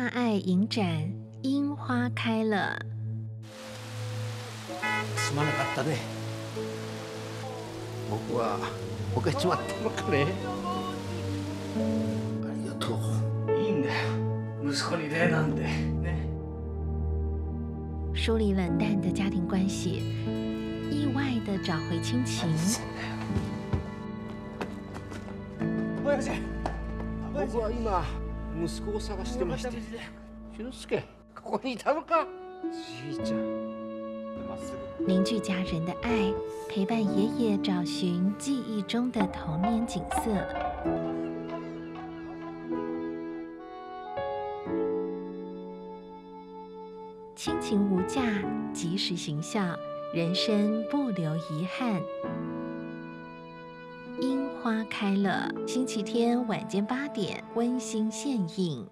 大爱影展，樱花开了。すまなかったね。僕は僕がちまったのかね。ありがとう。いいんだよ。息子に礼なんてね。梳理冷淡的家庭关系，意外的找回亲情。親父。僕は今 息子を探してまして。俊介、ここにいたのか。じいちゃん。凝聚家人的爱，陪伴爷爷找寻记忆中的童年景色。亲情无价，及时行孝，人生不留遗憾。 花开了，星期天晚间八点温馨献映。